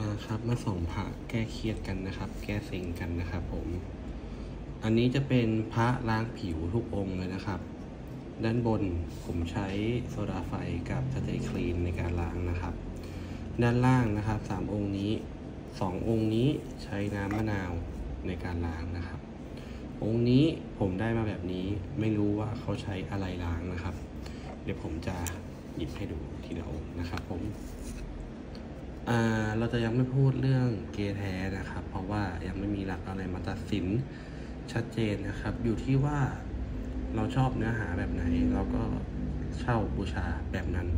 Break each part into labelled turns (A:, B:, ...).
A: มาครับมาส่องพระแก้เครียดกันนะครับ แก้เซ็งกันนะครับ ผม อันนี้จะเป็นพระล้างผิวทุกองค์เลยนะครับ ด้านบนผมใช้โซดาไฟกับสเตย์คลีนในการล้างนะครับ ด้านล่างนะครับสามองค์นี้สององค์นี้ใช้น้ำมะนาวในการล้างนะครับ องค์นี้ผมได้มาแบบนี้ไม่รู้ว่าเขาใช้อะไรล้างนะครับ เดี๋ยวผมจะหยิบให้ดูทีละองค์นะครับผม เราจะยังไม่พูดเรื่องเกย์แท้นะครับ เพราะว่ายังไม่มีหลักอะไรมาตัดสินชัดเจนนะครับ อยู่ที่ว่าเราชอบเนื้อหาแบบไหน เราก็เช่าบูชาแบบนั้น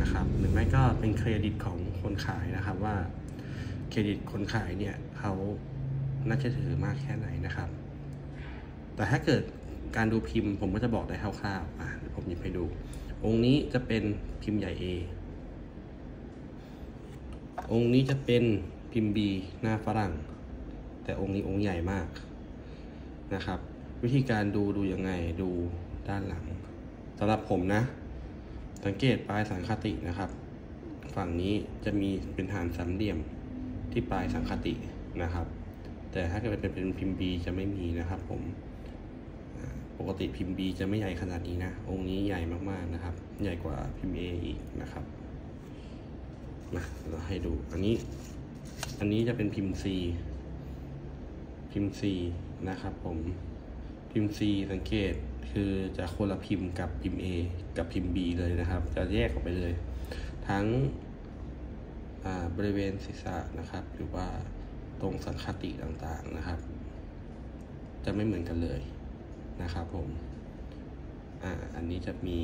A: นะครับ หรือไม่ก็เป็นเครดิตของคนขายนะครับว่าเครดิตคนขายเนี่ยเขาน่าจะถือมากแค่ไหนนะครับ แต่ถ้าเกิดการดูพิมพ์ผมก็จะบอกได้คร่าวๆอะผมหยิบให้ดู องค์นี้จะเป็นพิมพ์ใหญ่ A องค์นี้จะเป็นพิมพ์ B หน้าฝรั่ง แต่องค์นี้องค์ใหญ่มากนะครับ วิธีการดูดูยังไงดูด้านหลังสำหรับผมนะ สังเกตปลายสังคตินะครับ ฝั่งนี้จะมีเป็นฐานสามเหลี่ยมที่ปลายสังคตินะครับ แต่ถ้าเกิดเป็นเป็นพิมพ์ B จะไม่มีนะครับ ผมปกติพิมพ์ B จะไม่ใหญ่ขนาดนี้นะ องค์นี้ใหญ่มากๆนะครับ ใหญ่กว่าพิมพ์ A อีกนะครับ มาเราให้ดูอันนี้ อันนี้จะเป็นพิมพ์ C พิมพ์ C นะครับผมพิมพ์ C สังเกตคือจะคนละพิมพ์กับพิมพ์ A กับพิมพ์ B เลยนะครับ จะแยกออกไปเลย ทั้งบริเวณศีรษะนะครับ หรือว่าตรงสังคติต่างๆนะครับ จะไม่เหมือนกันเลยนะครับผมอ่าอันนี้จะมี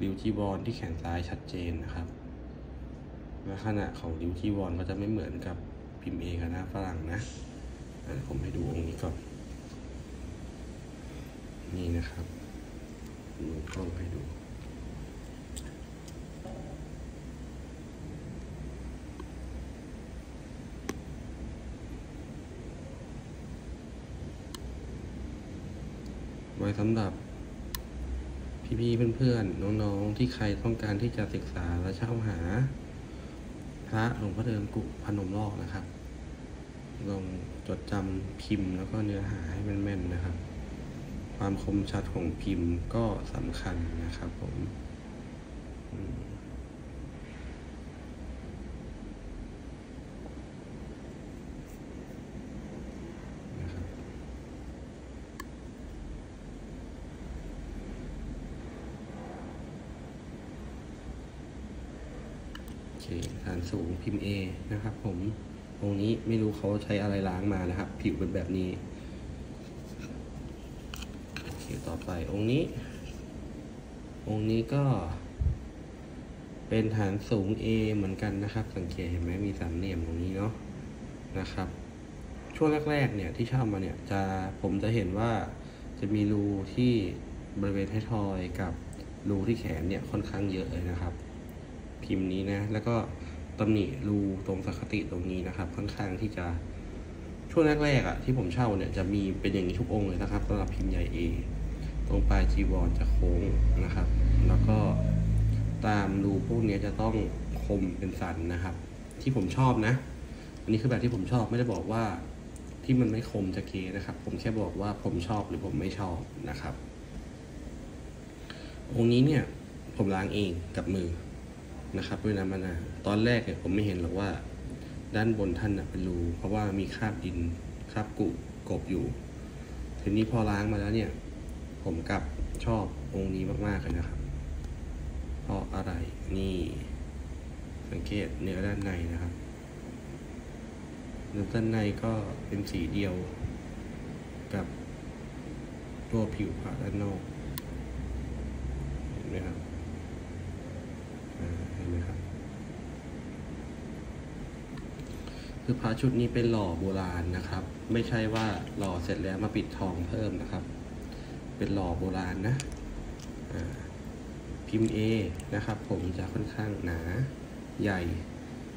A: ริวจีวรที่แขนซ้ายชัดเจนนะครับ ลักษณะของริวจีวรก็จะไม่เหมือนกับพิมพ์เอกน้าฝรั่งนะอ่าผมให้ดูองค์นี้ก่อน นี่นะครับดูกล้องให้ดูไว้สำหรับพี่ๆเพื่อนๆ น้องๆ ที่ใครต้องการที่จะศึกษาและเช่าหา พระหลวงพ่อเดิมกุพนมลอกนะครับลองจดจำพิมพ์แล้วก็เนื้อหาให้แม่นๆนะครับ ความคมชัดของพิมพ์ก็สำคัญนะครับผม อืมนะครับ โอเคฐาน สูงพิมพ์ A นะครับ ผมองนี้ไม่รู้เขาใช้อะไรล้างมานะครับ ผิวเป็นแบบนี้โอเคต่อไปองค์นี้ องค์นี้ก็ เป็นฐานสูง A เหมือนกันนะครับ สังเกตเห็นไหมมีสามเหลี่ยมตรงนี้เนาะนะครับ ช่วงแรกๆเนี่ยที่เช่ามาเนี่ยจะผมจะเห็นว่าจะมีรูที่บริเวณท้ายทอยกับรูที่แขนเนี่ยค่อนข้างเยอะเลยนะครับ พิมพ์นี้นะ แล้วก็ ตำหนิรูตรงสังคติตรงนี้นะครับ ค่อนข้างที่จะช่วงแรกๆอะ่ะที่ผมเช่าเนี่ยจะมีเป็นอย่างนี้ทุกองค์เลยนะครับสำหรับพิมพ์ใหญ่ A ตรงปลายจีวรจะโค้งนะครับ แล้วก็ตามรูพวกนี้จะต้องคมเป็นสันนะครับ ที่ผมชอบนะ อันนี้คือแบบที่ผมชอบไม่ได้บอกว่าที่มันไม่คมจะเกนะครับ ผมแค่บอกว่าผมชอบหรือผมไม่ชอบนะครับ องค์นี้เนี่ยผมล้างเองกับมือ นะครับด้วยน้ำมะนาตอนแรกเนี่ยผมไม่เห็นหรอกว่า ด้านบนท่านเป็นรูเพราะว่ามีคราบดินคราบกุกบอยู่ ทีนี้พอล้างมาแล้วเนี่ย ผมกลับชอบองค์นี้มากๆเลยนะครับ เพราะอะไรนี่สังเกตเนื้อด้านในนะครับเนื้อด้านในก็เป็นสีเดียวกับตัวผิวผ่าด้านนอกเห็นไหมครับ อ่าเห็นไหมครับ คือพระชุดนี้เป็นหล่อโบราณนะครับ ไม่ใช่ว่าหล่อเสร็จแล้วมาปิดทองเพิ่มนะครับ เป็นหล่อโบราณนะพิมพ์ A นะครับ ผมจะค่อนข้างหนาใหญ่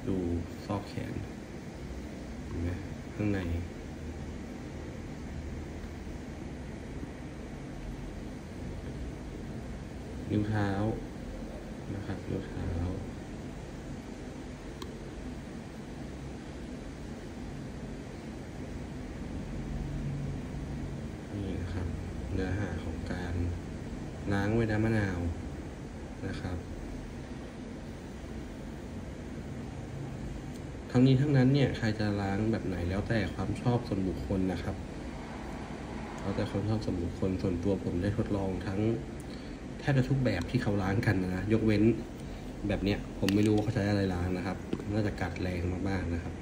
A: ดูซอกแขนนไหมข้างใน นิ้วเท้านะครับนิ้วเท้า นื้อหาของการล้างไว้น้ำมะนาวนะครับ ทั้งนี้ทั้งนั้นเนี่ยใครจะล้างแบบไหนแล้วแต่ความชอบส่วนบุคคลนะครับแล้วแต่ความชอบส่วนบุคคลส่วนตัวผมได้ทดลองทั้งแทบจะทุกแบบที่เขาล้างกันนะยกเว้นแบบเนี้ย ผมไม่รู้ว่าเขาใช้อะไรล้างนะครับ น่าจะกัดแรงมากๆนะครับ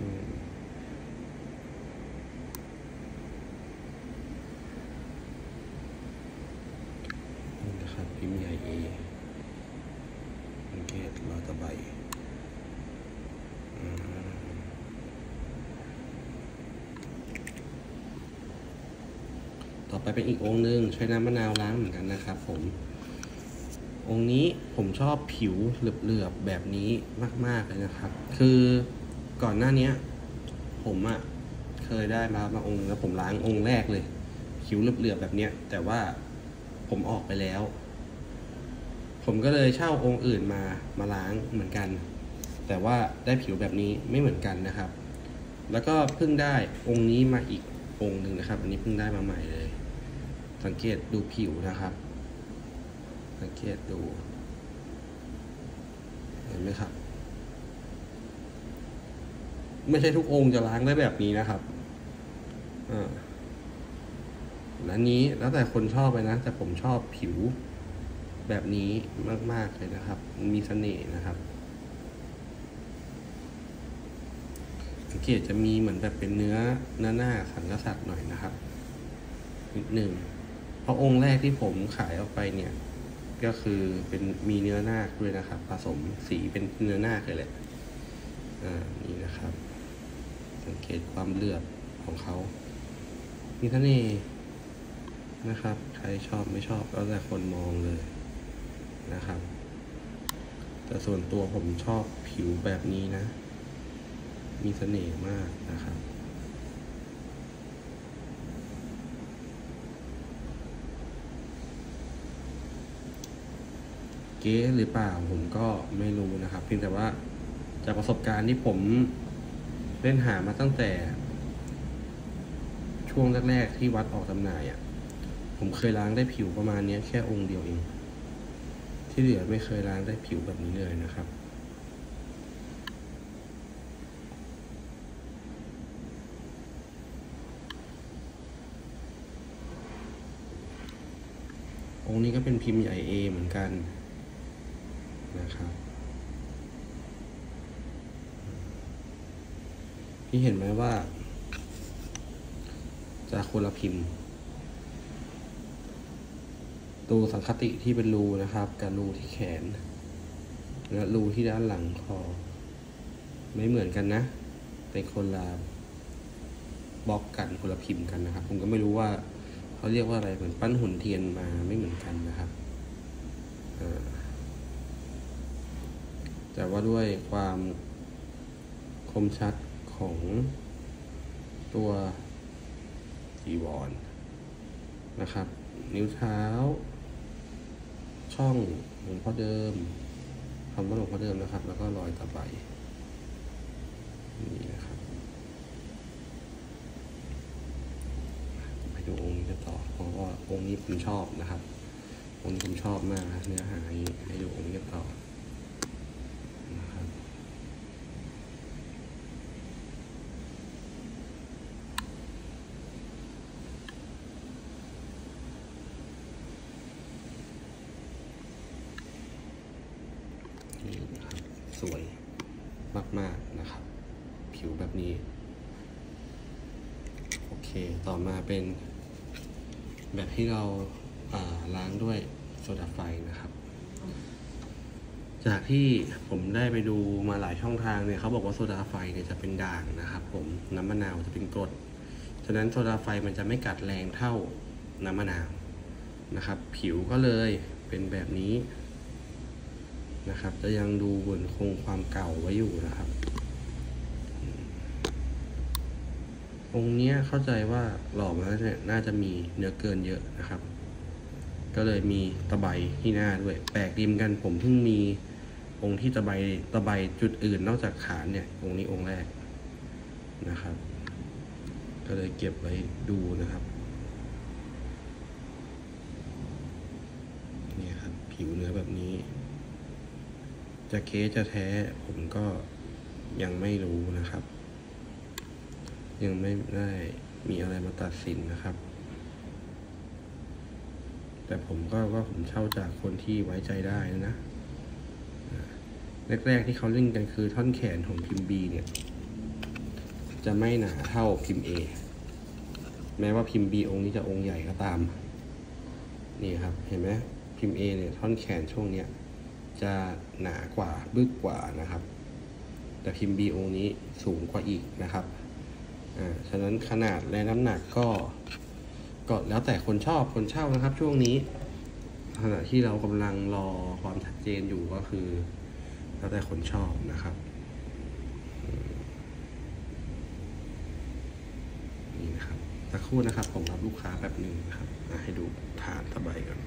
A: อืมนี่นะครับ พิมพ์ใหญ่เอังเกตรอตะไบต่อไปเป็นอีกองค์หนึ่งใช้น้ำมะนาวล้างเหมือนกันนะครับผม องค์นี้ผมชอบผิวเหลือบๆแบบนี้มาก ๆ เลยนะครับ คือก่อนหน้านี้ผมอะ่ะเคยได้มามาองค์แล้วผมล้างองค์แรกเลยผิวเหลือบๆแบบเนี้ย แต่ว่าผมออกไปแล้ว ผมก็เลยเช่าองค์อื่นมามาล้างเหมือนกัน แต่ว่าได้ผิวแบบนี้ไม่เหมือนกันนะครับ แล้วก็เพิ่งได้องค์นี้มาอีกองค์หนึ่งนะครับ อันนี้เพิ่งได้มาใหม่เลย สังเกตดูผิวนะครับ สังเกตดู เห็นไหมครับ ไม่ใช่ทุกองค์จะล้างได้แบบนี้นะครับอ่าอันนี้แล้วแต่คนชอบไปนะ แต่ผมชอบผิว แบบนี้มาก ๆ เลยนะครับ มีเสน่ห์นะครับ สังเกตจะมีเหมือนแบบเป็นเนื้อหน้าหน้าสังกษัตริย์หน่อยนะครับนิดหนึ่งเพราะองค์แรกที่ผมขายออกไปเนี่ย ก็คือเป็นมีเนื้อหน้าด้วยนะครับ ผสมสีเป็นเนื้อหน้าเลยแหละอ่านี่นะครับ สังเกตความเลือบของเขา มีเสน่ห์นะครับ ใครชอบไม่ชอบก็แต่คนมองเลย นะครับ แต่ส่วนตัวผมชอบผิวแบบนี้นะ มีเสน่ห์มากนะครับเก๊หรือเปล่าผมก็ไม่รู้นะครับ เพียงแต่ว่าจากประสบการณ์ที่ผมเล่นหามาตั้งแต่ ช่วงแรกๆที่วัดออกจำหน่ายอะ่ะ ผมเคยล้างได้ผิวประมาณนี้แค่องค์เดียวเอง ที่เหลือไม่เคยล้างได้ผิวแบบนี้เลยนะครับ องค์นี้ก็เป็นพิมพ์ใหญ่ A เหมือนกันนะครับพี่เห็นไหมว่า จะคนละพิมพ์ รูสังคติที่เป็นรูนะครับ กับรูที่แขน และรูที่ด้านหลังคอ ไม่เหมือนกันนะ เป็นคนละบล็อกกันคนละพิมพ์กันนะครับ ผมก็ไม่รู้ว่าเขาเรียกว่าอะไรเหมือนปั้นหุ่นเทียนมาไม่เหมือนกันนะครับแต่ว่าด้วยความคมชัดของตัวจีวรนนะครับ นิ้วเท้า ช่องหลวงพ่อเดิมคำว่าหลวงพ่อเดิมนะครับ แล้วก็รอยตะไบนี่นะครับ ไปดูองค์นี้กันต่อ เพราะว่าองค์นี้ผมชอบนะครับ องค์นี้ผมชอบมากนะเนื้อหาให้ดูองค์นี้กันต่อนะครับ นี่นะครับ สวยมาก ๆ นะครับ ผิวแบบนี้ โอเค ต่อมา เป็นแบบที่เราาล้างด้วยโซดาไฟนะครับ จากที่ผมได้ไปดูมาหลายช่องทางเนี่ยเขาบอกว่าโซดาไฟเนี่ยจะเป็นด่างนะครับ ผมน้ำมะนาวจะเป็นกรดฉะนั้นโซดาไฟมันจะไม่กัดแรงเท่าน้ำมะนาวนะครับ ผิวก็เลยเป็นแบบนี้นะครับ จะยังดูบนคงความเก่าไว้อยู่นะครับ องค์นี้เข้าใจว่าหล่อมาแล้วเนี่ยน่าจะมีเนื้อเกินเยอะนะครับ ก็เลยมีตะไบที่หน้าด้วย แปลกดิมกันผมเพิ่งมีองค์ที่ตะไบตะไบจุดอื่นนอกจากขาเนี่ย องค์นี้องค์แรกนะครับ ก็เลยเก็บไว้ดูนะครับนี่ครับ ผิวเนื้อแบบนี้ จะเคสจะแท้ผมก็ยังไม่รู้นะครับ ยังไม่ได้มีอะไรมาตัดสินนะครับ แต่ผมก็ว่าผมเช่าจากคนที่ไว้ใจได้นะแรกๆที่เขาเล่นกันคือท่อนแขนของพิมพ์ B เนี่ย จะไม่หนาเท่าพิมพ์ A แม้ว่าพิมพ์ B องค์นี้จะองค์ใหญ่ก็ตาม นี่ครับ เห็นไหมพิมพ์ A เนี่ยท่อนแขนช่วงเนี้ยจะหนากว่าบึกกว่านะครับ แต่พิมพ์ B องค์นี้สูงกว่าอีกนะครับ อ่าฉะนั้นขนาดและน้ำหนักก็ก็แล้วแต่คนชอบคนเช่านะครับ ช่วงนี้ขณะที่เรากำลังรอความชัดเจนอยู่ก็คือ แล้วแต่คนชอบนะครับนี่นะครับสักครู่นะครับผมรับลูกค้าแบบหนึ่งนะครับให้ดูฐานตะไบก่อน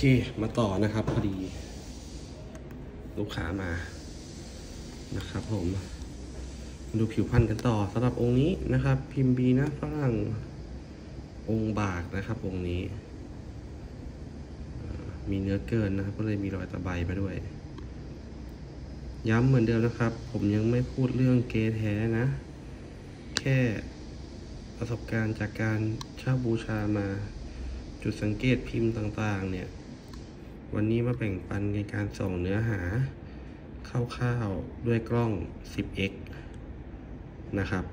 A: เคมาต่อนะครับพอดี ลูกค้ามานะครับผมมาดูผิวพรรณกันต่อสำหรับองค์นี้นะครับ พิมพ์บีนะฝรั่งองค์บากนะครับองค์นี้ มีเนื้อเกินนะครับ ก็เลยมีรอยตะไบมาด้วย ย้ำเหมือนเดิมนะครับ ผมยังไม่พูดเรื่องเกแท้นะ แค่ประสบการณ์จากการเช่าบูชามา จุดสังเกตพิมพ์ต่างๆ เนี่ย วันนี้มาแบ่งปันในการส่องเนื้อหาคร่าวๆด้วยกล้อง 10x นะครับ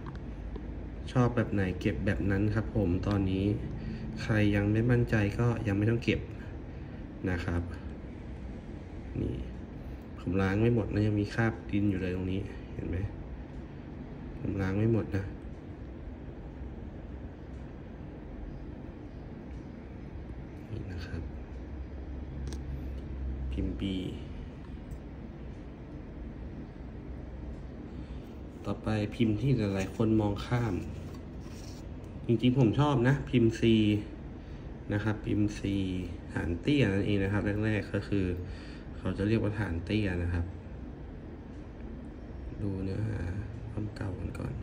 A: ชอบแบบไหนเก็บแบบนั้นครับผมตอนนี้ใครยังไม่มั่นใจก็ยังไม่ต้องเก็บนะครับนี่ผมล้างไม่หมดนะยังมีคราบดินอยู่เลยตรงนี้เห็นไหมผมล้างไม่หมดนะ นี่นะครับ พิมพ์ B ต่อไปพิมพ์ที่หลายๆคนมองข้าม จริงๆผมชอบนะ พิมพ์ C นะครับพิมพ์ C ฐานเตี้ยนั่นเองนะครับแรกๆก็คือ เขาจะเรียกว่าฐานเตี้ยนะครับ ดูเนื้อหาความเก่ากันก่อน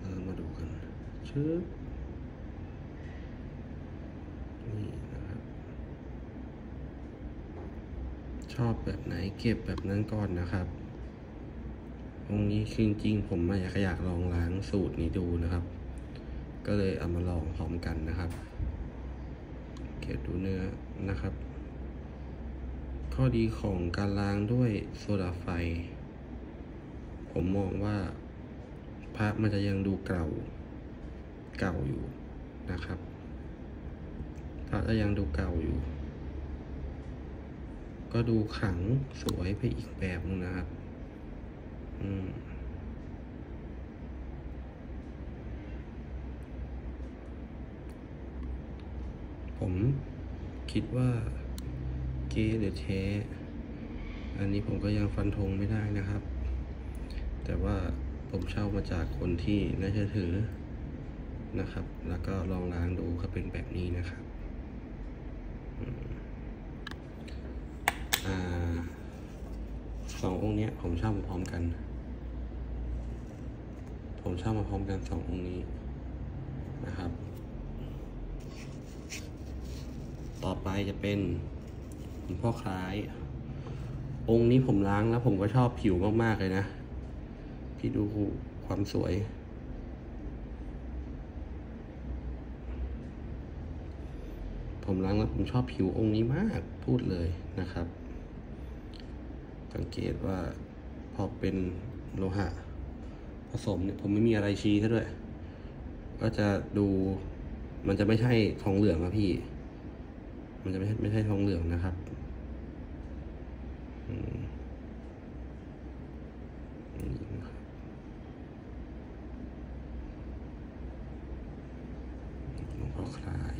A: เออมาดูกัน ชึบนี่นะครับ ชอบแบบไหนเก็บแบบนั้นก่อนนะครับ ตรงนี้คือจริงๆ ผมอยากอยากลองล้างสูตรนี้ดูนะครับ ก็เลยเอามาลองพร้อมกันนะครับ เก็บดูเนื้อนะครับ ข้อดีของการล้างด้วยโซดาไฟ ผมมองว่าพระมันจะยังดูเก่า เก่าอยู่นะครับพระจะยังดูเก่าอยู่ ก็ดูขลังสวยไปอีกแบบนึงนะครับ อืมผมคิดว่าเก๊หรือแท้อันนี้ผมก็ยังฟันธงไม่ได้นะครับ แต่ว่าผมเช่ามาจากคนที่น่าเชื่อถือ นะครับ แล้วก็ลองล้างดูก็เป็นแบบนี้นะครับอ่าสององค์นี้ผมช่ามาพร้อมกัน ผมช่ามาพร้อมกันสององค์นี้นะครับ ต่อไปจะเป็นหลวงพ่อคล้าย องค์นี้ผมล้างแล้วผมก็ชอบผิวมากๆเลยนะพี่ดูความสวย ผมล้างแล้วผมชอบผิวองค์นี้มากพูดเลยนะครับ สังเกตว่าพอเป็นโลหะ ผสมเนี่ยผมไม่มีอะไรชี้ซะด้วย ก็จะดูมันจะไม่ใช่ทองเหลืองนะพี่ มันจะไม่ใช่ไม่ใช่ทองเหลืองนะครับอืมนี่นะครับหลวงพ่อคลาย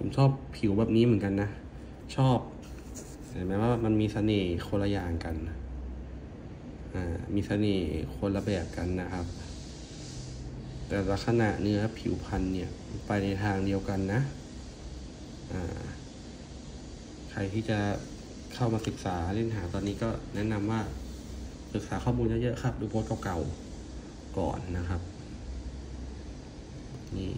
A: ผมชอบผิวแบบนี้เหมือนกันนะ ชอบ เห็นไหมว่ามันมีเสน่ห์คนละอย่างกันอ่ามีเสน่ห์คนละแบบกันนะครับ แต่ลักษณะเนื้อผิวพันธุ์เนี่ยไปในทางเดียวกันนะอ่าใครที่จะเข้ามาศึกษาเล่นหาตอนนี้ก็แนะนำว่าศึกษาข้อมูลเยอะๆครับ ดูโพสต์เก่าๆก่อนนะครับ นี่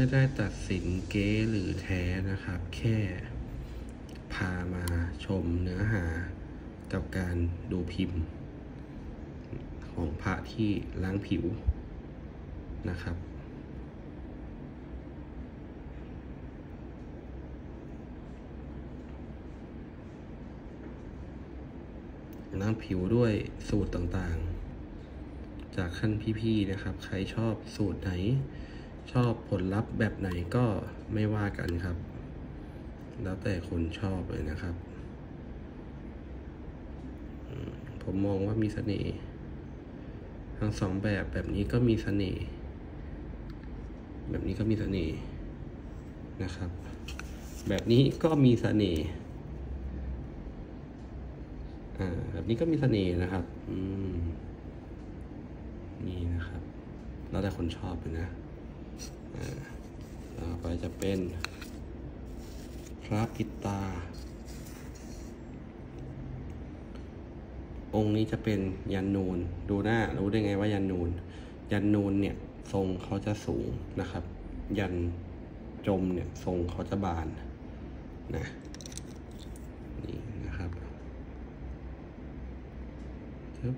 A: ไม่ได้ตัดสินเก๊หรือแท้นะครับ แค่พามาชมเนื้อหากับการดูพิมพ์ ของพระที่ล้างผิวนะครับ ล้างผิวด้วยสูตรต่างๆ จากขั้นพี่ๆนะครับ ใครชอบสูตรไหน ชอบผลลัพธ์แบบไหนก็ไม่ว่ากันครับ แล้วแต่คนชอบเลยนะครับ ผมมองว่ามีเสน่ห์ทั้งสองแบบแบบนี้ก็มีเสน่ห์แบบนี้ก็มีเสน่ห์นะครับ แบบนี้ก็มีเสน่ห์อ่าแบบนี้ก็มีเสน่ห์นะครับ อืมนี่นะครับ แล้วแต่คนชอบเลยนะ ต่อไปจะเป็นพระปิตา องค์นี้จะเป็นยันนูน ดูหน้ารู้ได้ไงว่ายันนูน ยันนูนเนี่ยทรงเขาจะสูงนะครับ ยันจมเนี่ยทรงเขาจะบานนะนี่นะครับทึบ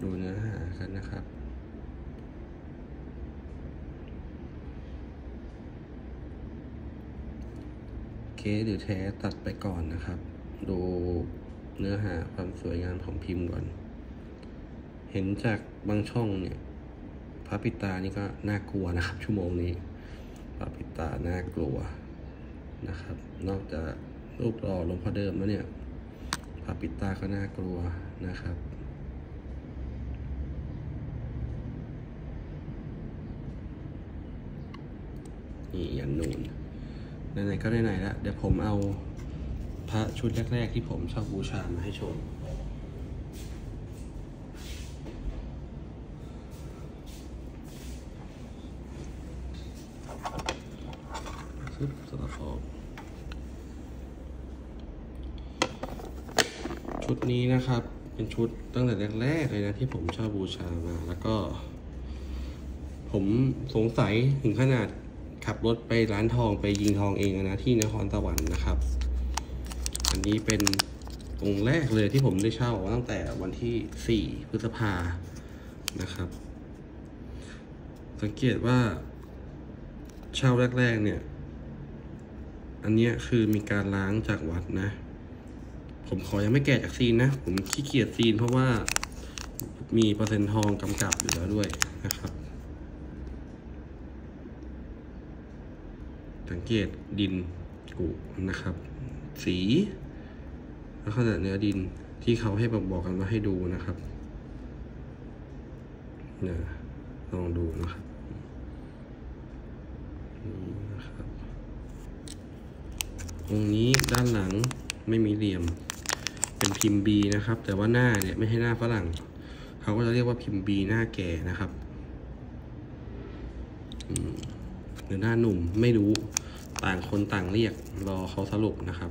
A: ดูเนื้อหากันนะครับ คหรือแท้ตัดไปก่อนนะครับ ดูเนื้อหาความสวยงามของพิมพ์ก่อน เห็นจากบางช่องเนี่ยพระปิตานี่ก็น่ากลัวนะครับ ชั่วโมงนี้พระปิตาน่ากลัวนะครับ นอกจากรูปหล่อหลวงพ่อเดิมแล้วเนี่ยพระปิตาก็น่ากลัวนะครับนี่ยันนูน ไหนๆก็ไหนๆแล้วเดี๋ยวผมเอาพระชุดแรก ๆ ที่ผมชอบบูชามาให้ชม ซึบสลับออกชุดนี้นะครับ เป็นชุดตั้งแต่แรกๆเลยนะที่ผมชอบบูชามา แล้วก็ ผมสงสัยถึงขนาด ขับรถไปร้านทองไปยิงทองเองนะที่นครสวรรค์นะครับ อันนี้เป็นองค์แรกเลยที่ผมได้เช่าตั้งแต่วันที่ 4 พฤษภานะครับ สังเกตว่าเช่าแรก ๆ เนี่ย อันนี้คือมีการล้างจากวัดนะ ผมขอยังไม่แกะจากซีนนะ ผมขี้เกียจซีนเพราะว่ามีเปอร์เซ็นต์ทองกำกับอยู่แล้วด้วยนะครับ สังเกตดินกุนะครับ สีลักษณะเนื้อดินที่เขาให้บอกบอกกันว่าให้ดูนะครับเนี่ยลองดูนะครับนี่นะครับองนี้ด้านหลังไม่มีเหลี่ยม เป็นพิมพ์ B นะครับ แต่ว่าหน้าเนี่ยไม่ใช่หน้าฝรั่ง เขาก็จะเรียกว่าพิมพ์ B หน้าแก่นะครับ อืม หรือหน้าหนุ่มไม่รู้ต่างคนต่างเรียกรอเขาสรุปนะครับ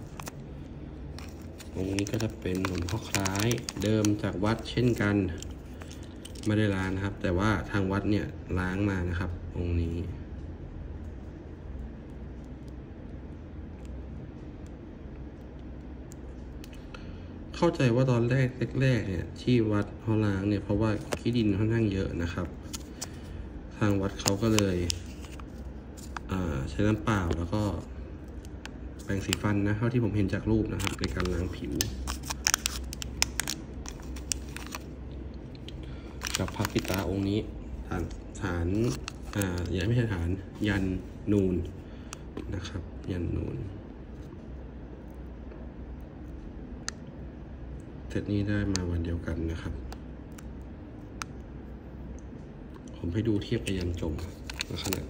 A: องค์นี้ก็จะเป็นหลวงพ่อคล้ายเดิมจากวัดเช่นกัน ไม่ได้ล้างนะครับ แต่ว่าทางวัดเนี่ยล้างมานะครับ องค์นี้ เข้าใจว่าตอนแรกแรกๆเนี่ยที่วัดเขาล้างเนี่ยเพราะว่าขี้ดินค่อนข้างเยอะนะครับ ทางวัดเขาก็เลย ใช้น้ำเปล่าแล้วก็แปรงสีฟันนะเท่าที่ผมเห็นจากรูปนะครับในการล้างผิว กับพระปิตาองค์นี้ฐานฐานอ่าอย่าไม่ใช่ฐานยันนูนนะครับ ยันนูนเซตนี้ได้มาวันเดียวกันนะครับ ผมให้ดูเทียบกับยันจมลักษณะ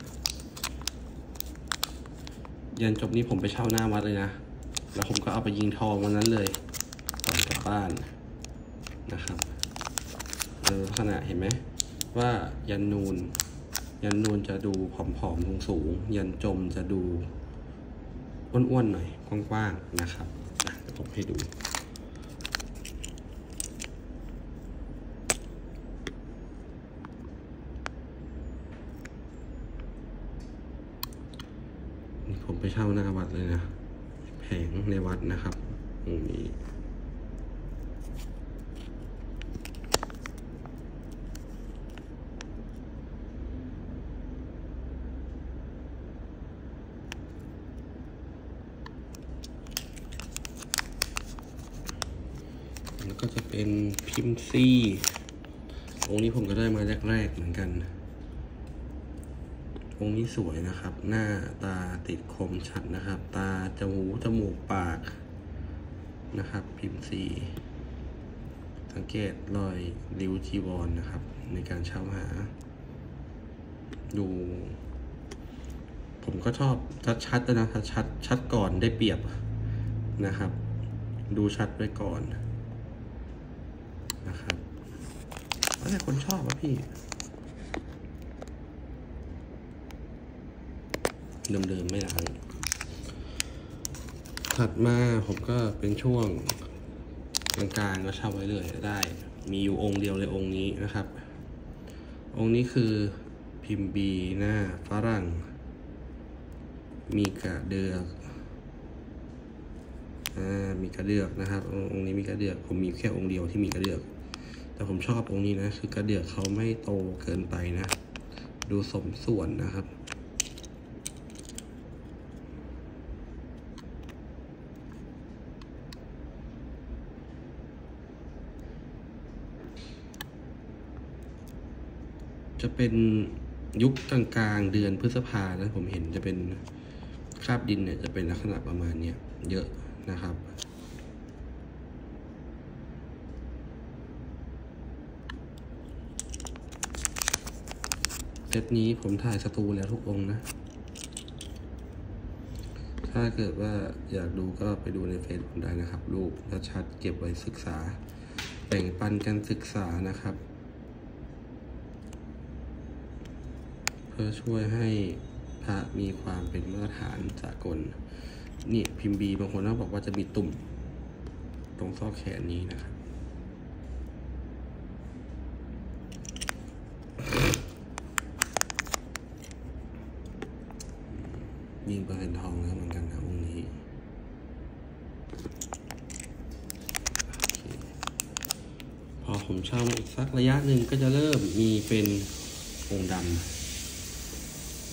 A: ยันจบนี้ผมไปเช่าหน้าวัดเลยนะ แล้วผมก็เอาไปยิงทองวันนั้นเลยก่อนกลับบ้านนะครับเออลักษณะเห็นไหมว่ายันนูน ยันนูนจะดูผอมๆสูงๆยันจมจะดูอ้วนๆหน่อยกว้างๆนะครับผมให้ดู นี่ผมไปเช่าหน้าวัดเลยนะ แผง ในวัดนะครับตรงนี้แล้วก็จะเป็นพิมพ์ซีองค์นี้ผมก็ได้มาแรกๆเหมือนกัน องค์นี้สวยนะครับ หน้าตาติดคมชัดนะครับ ตาจมูกจมูกปากนะครับ พิมพ์สีสังเกตรอยริ้วจีวรนนะครับ ในการเช่าหา ดู ผมก็ชอบชัดๆนะชัดชัดก่อนได้เปรียบนะครับ ดูชัดไว้ก่อนนะครับแล้วแต่คนชอบอะพี่ เดิมๆไม่ล้าง ถัดมาผมก็เป็นช่วงกลางๆก็เช่าไว้เลยได้ มีอยู่องค์เดียวเลยองค์นี้นะครับ องค์นี้คือพิมพ์บีหน้าฝรั่ง มีกระเดือกอ่ามีกระเดือกนะครับ องค์นี้มีกระเดือก ผมมีแค่องค์เดียวที่มีกระเดือก แต่ผมชอบองค์นี้นะ คือกระเดือกเขาไม่โตเกินไปนะ ดูสมส่วนนะครับ จะเป็นยุคกลางๆเดือนพฤษภานะผมเห็นจะเป็นคราบดินเนี่ยจะเป็นลักษณะประมาณเนี้ยเยอะนะครับ เซตนี้ผมถ่ายสตูแล้วทุกองนะ ถ้าเกิดว่าอยากดูก็ไปดูในเฟซผมได้นะครับ รูปชัดเก็บไว้ศึกษา แบ่งปันกันศึกษานะครับ พื่อช่วยให้พระมีความเป็นมาตรฐานสากลนี่พิมพ์บีบางคนเขาบอกว่าจะมีตุ่ม ตรงซอกแขนนี้นะครับยิงเปอร์เซ็นต์ทองแล้วเหมือนกันนะองค์นี้พอผมเช่ามาอีกสักระยะหนึ่งก็จะเริ่มมีเป็นองค์ดำ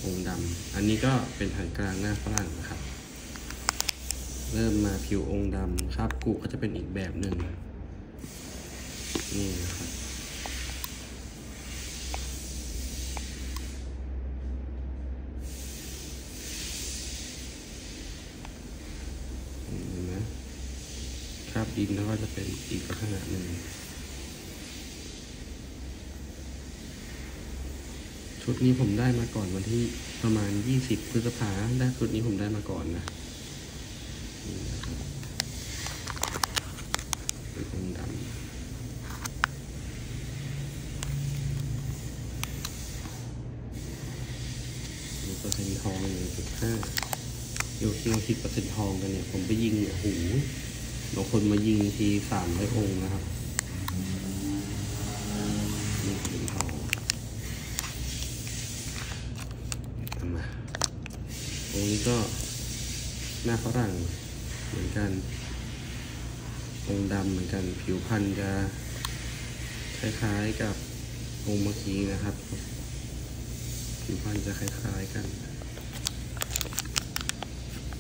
A: องค์ดำอันนี้ก็เป็นผ่านกลางหน้าฝรั่งนะครับ เริ่มมาผิวองค์ดำครับกุก็จะเป็นอีกแบบหนึ่งนี่นะครับเห็นไหมคราบดินแล้วก็จะเป็นอีกลักษณะหนึ่ง ชุดนี้ผมได้มาก่อนวันที่ประมาณ 20 พฤษภาได้ชุดนี้ผมได้มาก่อนนะนี่นะครับเป็นองค์ดำมีเปอร์เซ็นต์ทองหนึ่งจุดห้าเดี๋ยวที่เราคิดเปอร์เซ็นต์ทองกันเนี่ย ผมไปยิงเนี่ยโอ้โหบางคนมายิงทีสามร้อยองค์นะครับ อามาองนี้ก็หน้าฝรั่งเหมือนกัน องดำเหมือนกัน ผิวพรรณจะคล้ายๆกับองเมื่อกี้นะครับ ผิวพรรณจะคล้ายๆกัน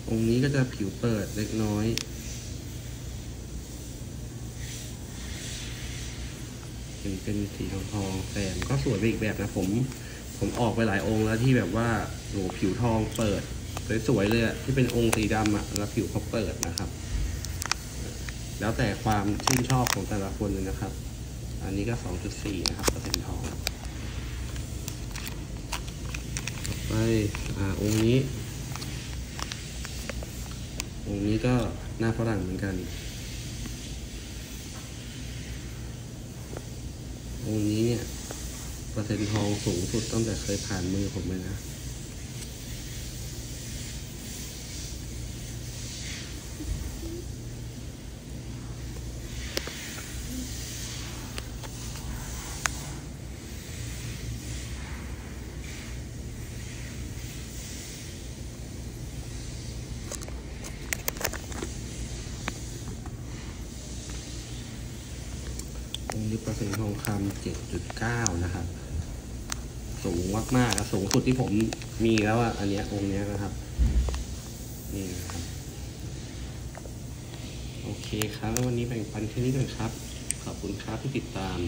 A: องนี้ก็จะผิวเปิดเล็กน้อยเป็นสีทองทองแซมก็สวยไปอีกแบบนะผม ผมออกไปหลายองค์แล้วที่แบบว่าโหผิวทองเปิดสวยๆเลยอะที่เป็นองค์สีดำอะแล้วผิวเขาเปิดนะครับ แล้วแต่ความชื่นชอบของแต่ละคนเลยนะครับ อันนี้ก็2.4นะครับเปอร์เซ็นต์ทองต่อไปอ่าองค์นี้ องค์นี้ก็หน้าฝรั่งเหมือนกัน องค์นี้เนี่ย เปอร์เซ็นต์ทองสูงสุดตั้งแต่เคยผ่านมือผมเลยนะ องค์นี้เปอร์เซ็นต์ทองคำเจ็ดจุดเก้านะครับ สูง มากๆอะสูงสุดที่ผมมีแล้วอะอันเนี้ยองค์เนี้ยนะครับนี่นะครับโอเคครับววันนี้แบ่งปันแค่นี้ก่อนครับ ขอบคุณครับที่ติดตาม